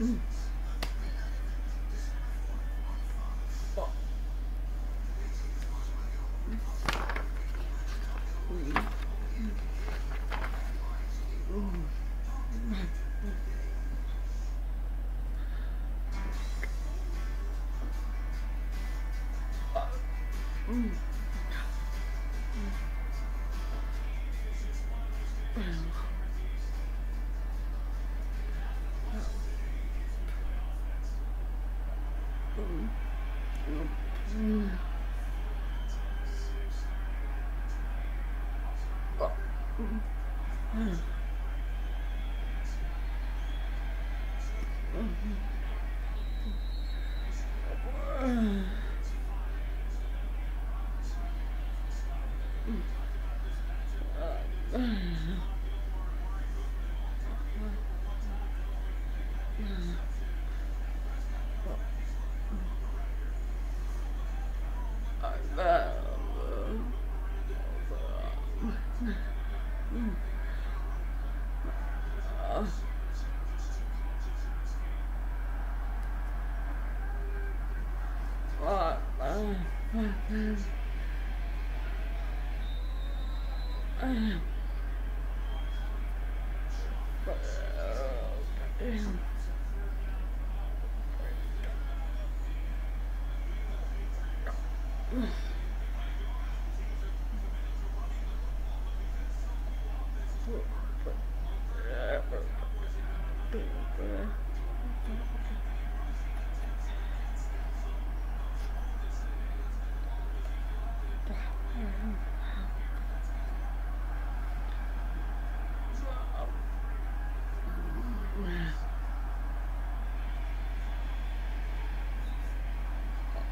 Mm. 嗯。嗯 Oh.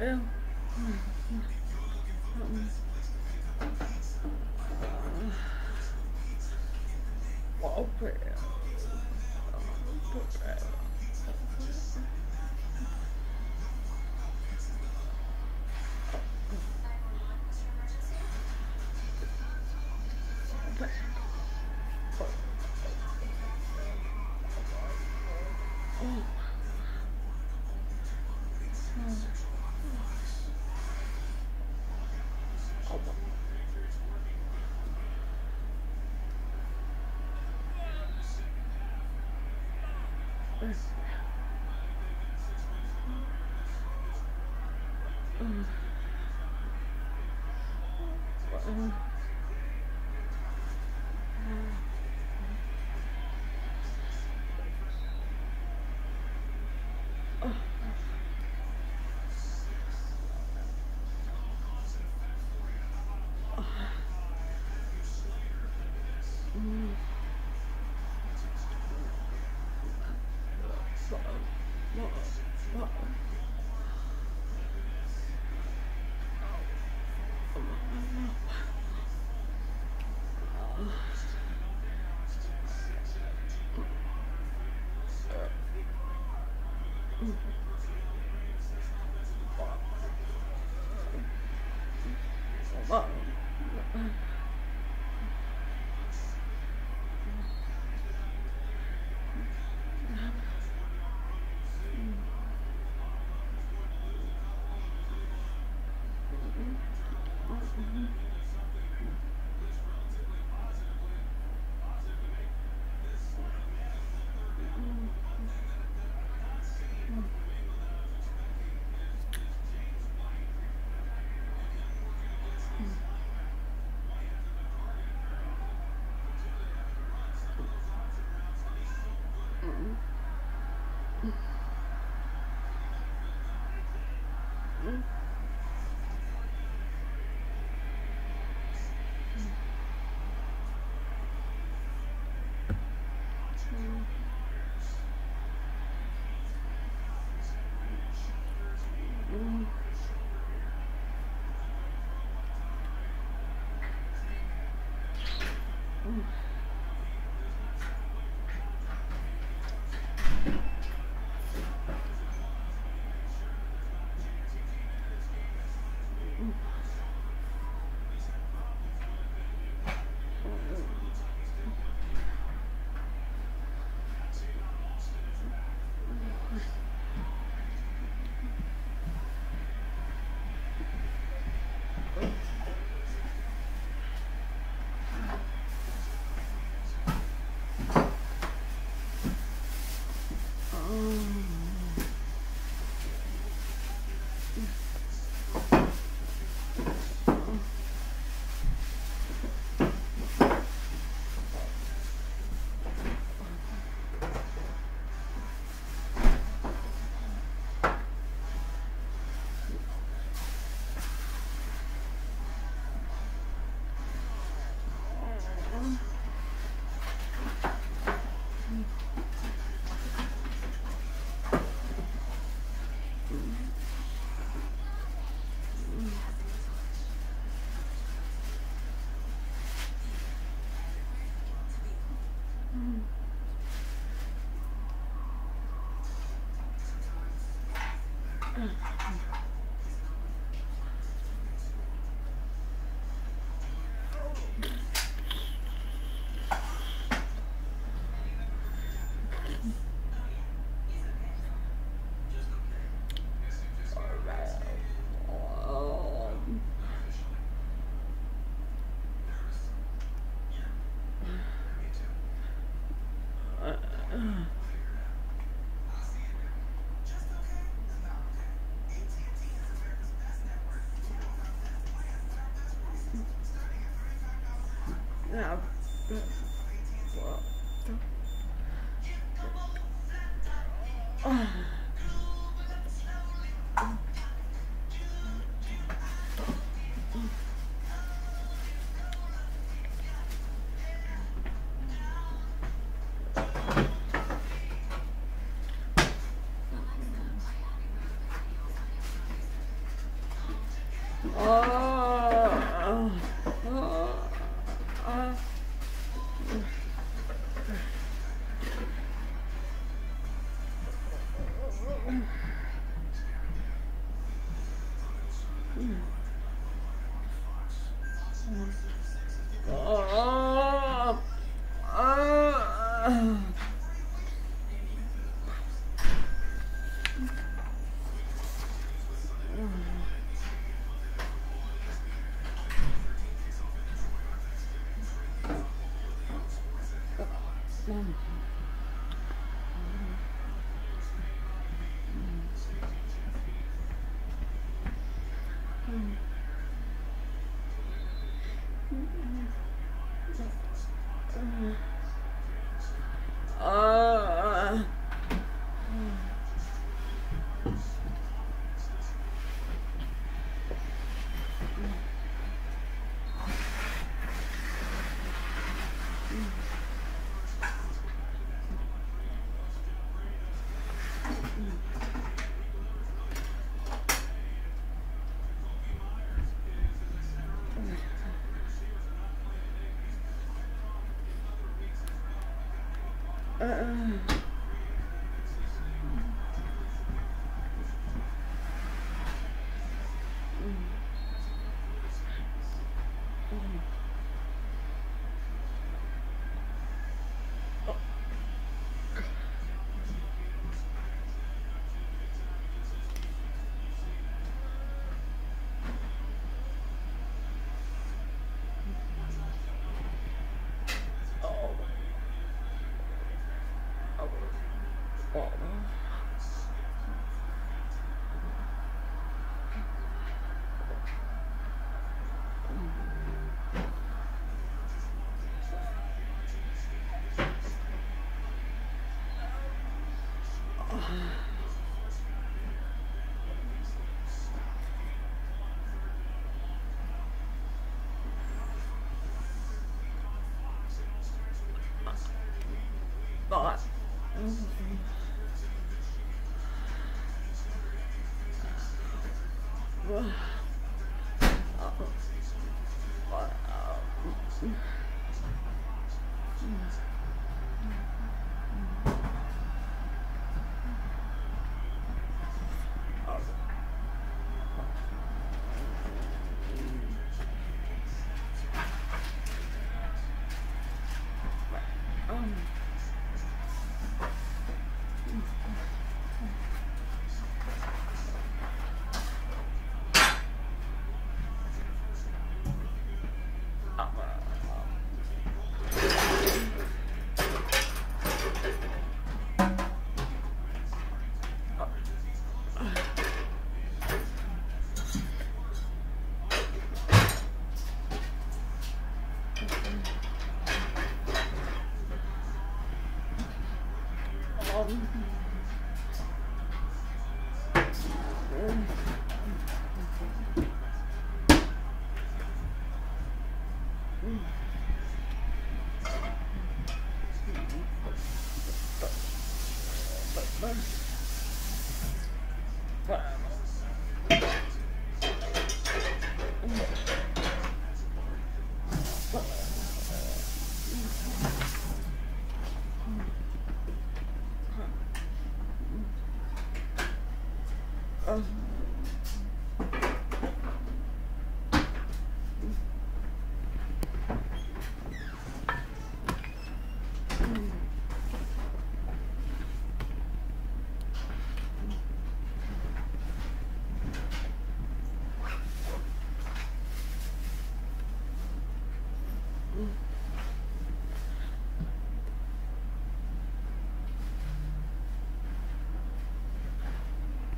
Yeah. Well, I'll. Mm. Mm. Mm. What? Mm-hmm. Yeah. Oh, uh, But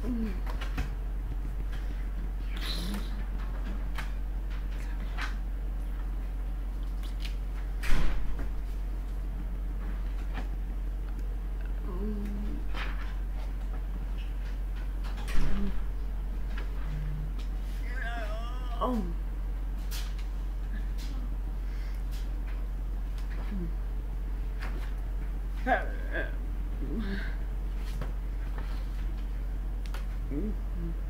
Oh. oh. Mm-hmm.